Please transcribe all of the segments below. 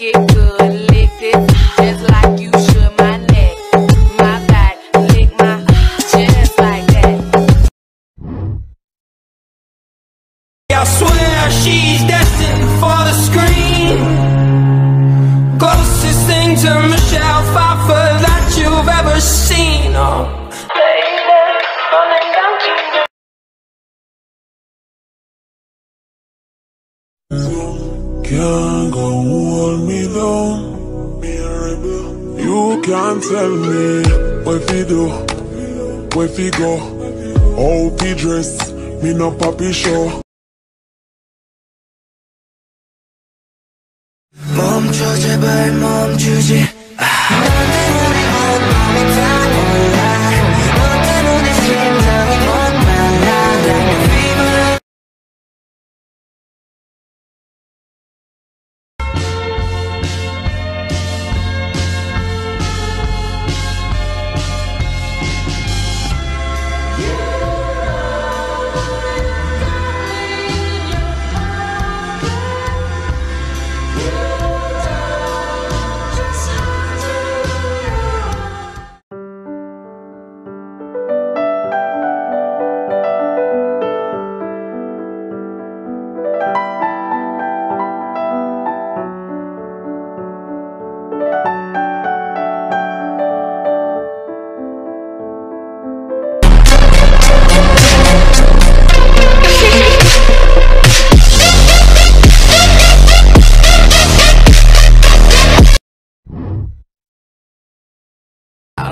it I swear she's destined for the screen. Closest thing to Michelle Pfeiffer that you've ever seen. Oh. Can't go on me down. Me a rebel. You can't tell me what fi do, where fi go, how fi dress. Me no papi show. 멈춰 제발 멈추지 아.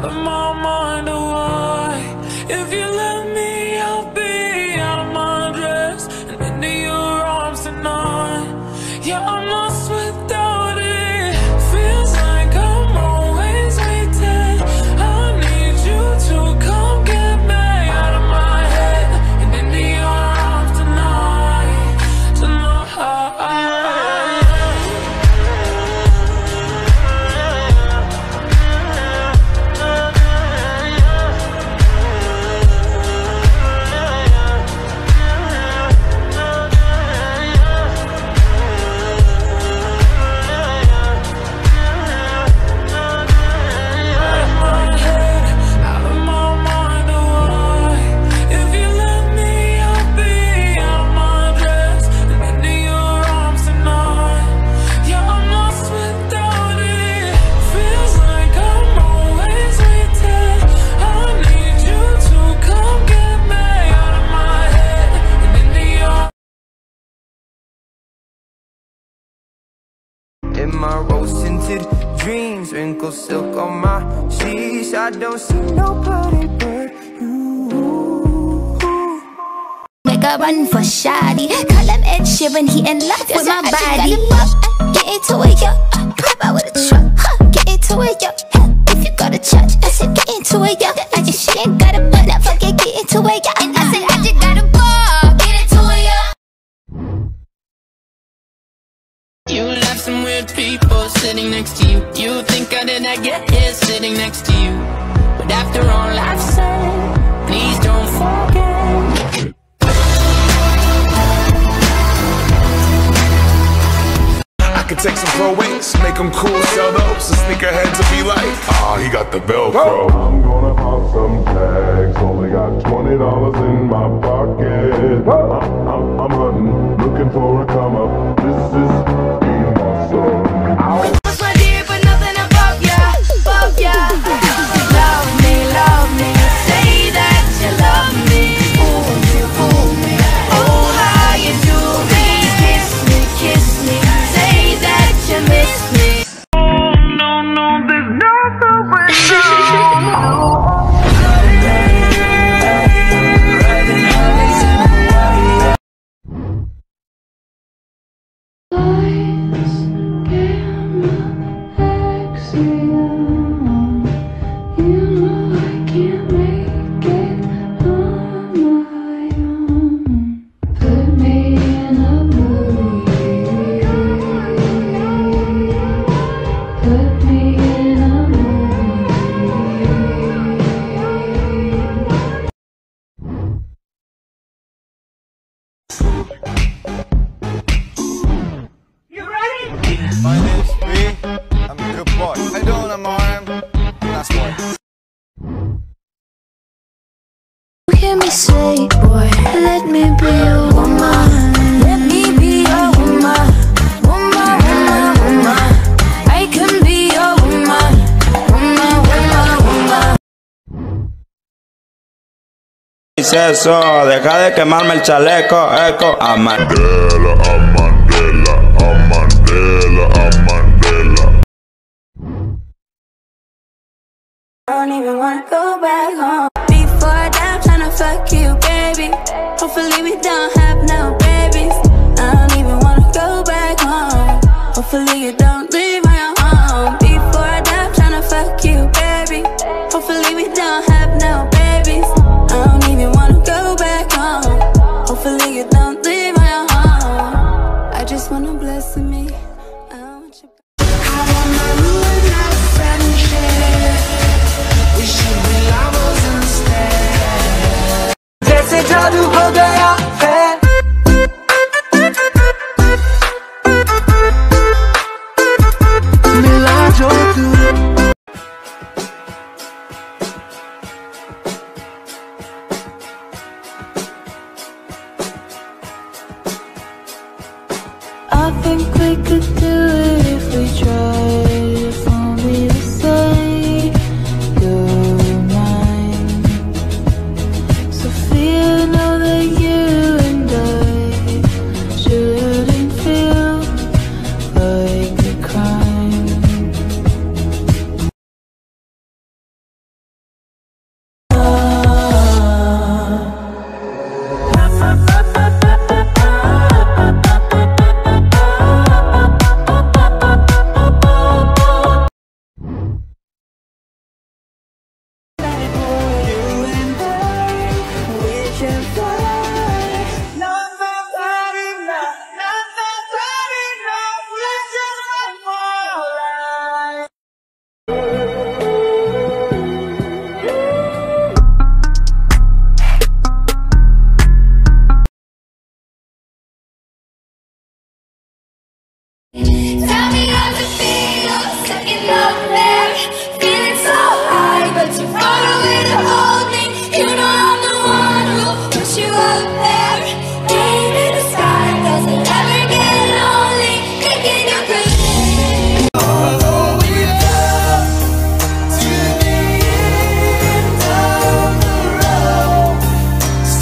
Of dreams, silk on my sheets. I don't see nobody but you. Make a run for shoddy. Call him Ed Sheeran, he in love with my body. Get into it, yo. Uh, Pop out with a truck. Huh. Get into it, yo. Huh. If you go to church, I said get into it, yo. I just she ain't got a butt, I forget get into it, yo. People sitting next to you. You think I did not get here sitting next to you. But after all I've said, please don't forget. I could take some pro wings, make them cool, sell those. The sneakerheads will be like, ah, he got the Velcro. I'm gonna pop some tags. Only got twenty dollars in my pocket. I'm, I'm, I'm hunting, looking for a come up. This is hice eso. Deja de quemarme el chaleco, eco. A Mandela, a Mandela, a Mandela, a Mandela. I don't even wanna go back home. Before I die, I'm tryna fuck you, baby. Hopefully, we don't have no babies. I don't even wanna go back home. Hopefully, you don't. missing me.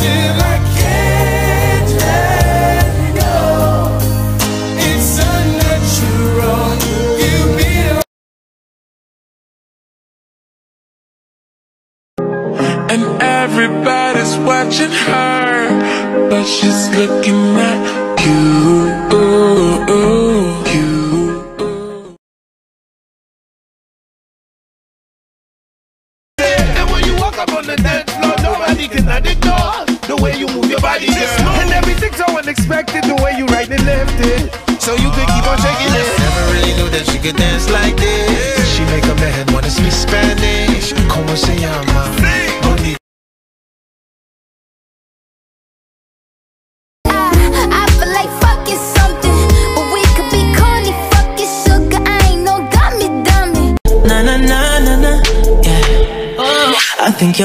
give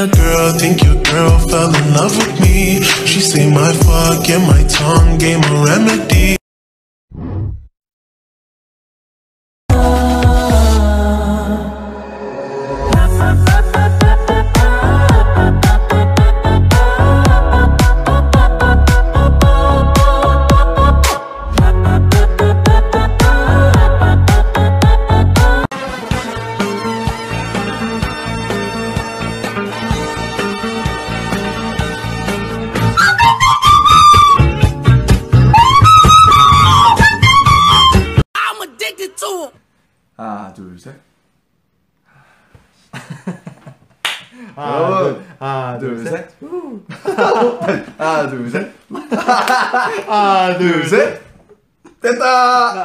your girl, think your girl fell in love with me. She say my fuck and my tongue gave a remedy. 하나 둘 셋. 어, 어. 여러분 하나 둘 셋. 하나 둘 셋. 하나 둘 셋. 됐다.